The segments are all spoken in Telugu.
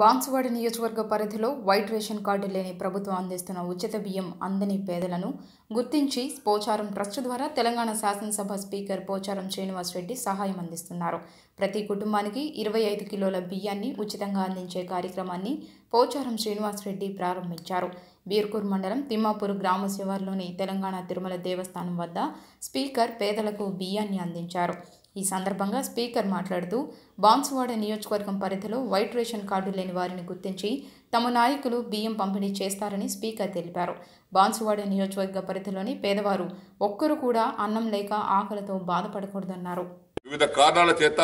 బాన్సువాడ నియోజకవర్గ పరిధిలో వైట్ రేషన్ కార్డు లేని ప్రభుత్వం అందిస్తున్న ఉచిత బియ్యం అందని పేదలను గుర్తించి పోచారం ట్రస్ట్ ద్వారా తెలంగాణ శాసనసభ స్పీకర్ పోచారం శ్రీనివాసరెడ్డి సహాయం అందిస్తున్నారు. ప్రతి కుటుంబానికి ఇరవై ఐదు కిలోల బియ్యాన్ని ఉచితంగా అందించే కార్యక్రమాన్ని పోచారం శ్రీనివాసరెడ్డి ప్రారంభించారు. బీర్కూర్ మండలం తిమ్మాపూర్ గ్రామ శివార్లోని తెలంగాణ తిరుమల దేవస్థానం వద్ద స్పీకర్ పేదలకు బియ్యాన్ని అందించారు. ఈ సందర్భంగా స్పీకర్ మాట్లాడుతూ బాన్సువాడ నియోజకవర్గం పరిధిలో వైట్ రేషన్ కార్డు లేని వారిని గుర్తించి తమ నాయకులు బియ్యం పంపిణీ చేస్తారని స్పీకర్ తెలిపారు. బాన్సువాడ నియోజకవర్గ పరిధిలోని పేదవారు ఒక్కరు కూడా అన్నం లేక ఆకలితో బాధపడకూడదన్నారు. వివిధ కారణాల చేత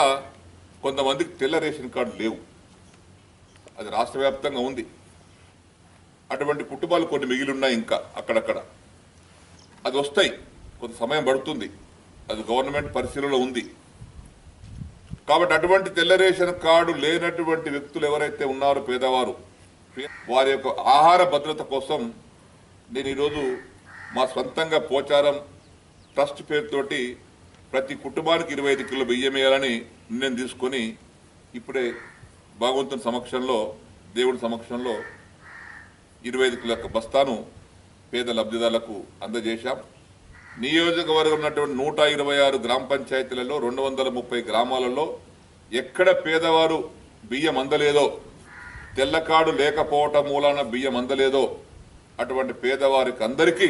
కొంతమందికి తెల్ల రేషన్ కార్డు లేవు. అది రాష్ట్ర వ్యాప్తంగా ఉంది. అటువంటి కుటుంబాలు కొన్ని మిగిలి ఉన్నాయి ఇంకా అక్కడక్కడ. అది వస్తాయి. కొంత సమయం పడుతుంది. అది గవర్నమెంట్ పరిశీలనలో ఉంది. కాబట్టి అటువంటి తెల్ల రేషన్ కార్డు లేనటువంటి వ్యక్తులు ఎవరైతే ఉన్నారో పేదవారు వారి యొక్క ఆహార భద్రత కోసం నేను ఈరోజు మా సొంతంగా పోచారం ట్రస్ట్ పేరుతోటి ప్రతి కుటుంబానికి ఇరవై ఐదు కిలో బియ్యం వేయాలని నిర్ణయం తీసుకొని ఇప్పుడే భగవంతుని సమక్షంలో దేవుడి సమక్షంలో ఇరవై ఐదు కిలో బస్తాను పేద లబ్ధిదారులకు అందజేశాం. నియోజకవర్గం ఉన్నటువంటి నూట ఇరవై ఆరు గ్రామ పంచాయతీలలో రెండు వందల ముప్పై గ్రామాలలో ఎక్కడ పేదవారు బియ్యం అందలేదో తెల్లకాడు లేకపోవటం మూలాన బియ్యం అందలేదో అటువంటి పేదవారికి అందరికీ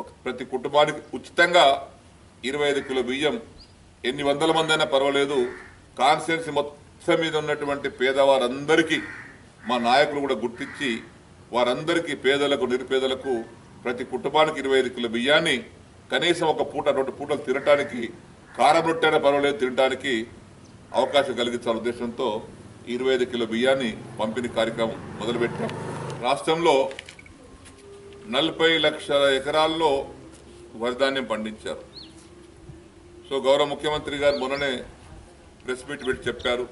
ఒక ప్రతి కుటుంబానికి ఉచితంగా ఇరవై ఐదు కిలో బియ్యం ఎన్ని వందల మంది అయినా పర్వాలేదు. కాన్స్టిట్యున్సీ మొత్తం మీద ఉన్నటువంటి పేదవారందరికీ మా నాయకులు కూడా గుర్తించి వారందరికీ పేదలకు నిరుపేదలకు ప్రతి కుటుంబానికి ఇరవై ఐదు కిలో బియ్యాన్ని కనీసం ఒక పూట రెండు పూటలు తినటానికి కారం రొట్టెన పర్వాలేదు తినడానికి అవకాశం కలిగించాల ఉద్దేశంతో ఇరవై ఐదు కిలో బియ్యాన్ని పంపిణీ కార్యక్రమం మొదలుపెట్టాం. రాష్ట్రంలో నలభై లక్షల ఎకరాల్లో వరిధాన్యం పండించారు. సో గౌరవ ముఖ్యమంత్రి గారు మొన్ననే ప్రెస్ మీట్ పెట్టి చెప్పారు.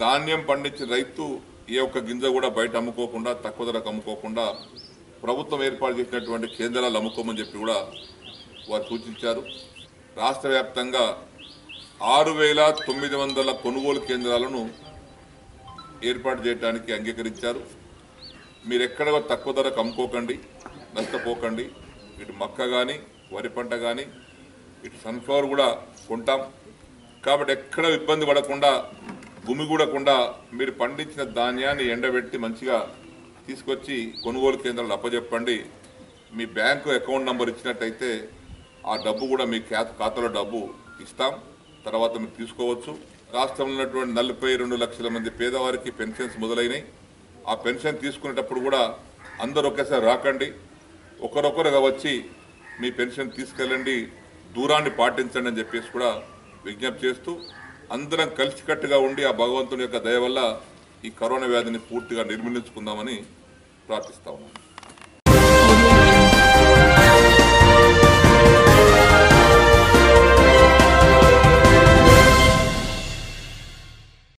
ధాన్యం పండించిన రైతు ఏ ఒక్క గింజ కూడా బయట అమ్ముకోకుండా తక్కువ ధరకు అమ్ముకోకుండా ప్రభుత్వం ఏర్పాటు చేసినటువంటి కేంద్రాలు అమ్ముకోమని చెప్పి కూడా వారు సూచించారు. రాష్ట్ర వ్యాప్తంగా ఆరు వేల తొమ్మిది వందల కొనుగోలు కేంద్రాలను ఏర్పాటు చేయడానికి అంగీకరించారు. మీరు ఎక్కడ తక్కువ ధరకు అమ్ముకోకండి నష్టపోకండి. ఇటు మక్క కానీ వరి పంట కానీ ఇటు సన్ఫ్లవర్ కూడా కొంటాం. కాబట్టి ఎక్కడ ఇబ్బంది పడకుండా గుమిగూడకుండా మీరు పండించిన ధాన్యాన్ని ఎండబెట్టి మంచిగా తీసుకొచ్చి కొనుగోలు కేంద్రాలు అప్పచెప్పండి మీ బ్యాంకు అకౌంట్ నంబర్ ఇచ్చినట్టయితే ఆ డబ్బు కూడా మీ ఖాతాలో డబ్బు ఇస్తాం. తర్వాత మీరు తీసుకోవచ్చు. రాష్ట్రంలో ఉన్నటువంటి నలభై రెండు లక్షల మంది పేదవారికి పెన్షన్స్ మొదలైనవి ఆ పెన్షన్ తీసుకునేటప్పుడు కూడా అందరూ ఒకేసారి రాకండి. ఒకరొకరుగా వచ్చి మీ పెన్షన్ తీసుకెళ్ళండి. దూరాన్ని పాటించండి అని చెప్పేసి కూడా విజ్ఞప్తి చేస్తూ అందరం కలిసికట్టుగా ఉండి ఆ భగవంతుని యొక్క దయ వల్ల ఈ కరోనా వ్యాధిని పూర్తిగా నిర్మూలించుకుందామని ప్రార్థిస్తా ఉన్నాను